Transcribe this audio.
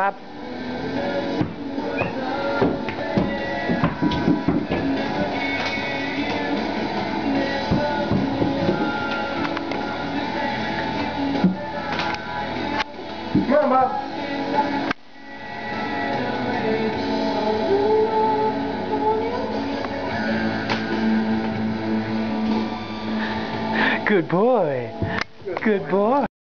Pop. Good boy. Good boy.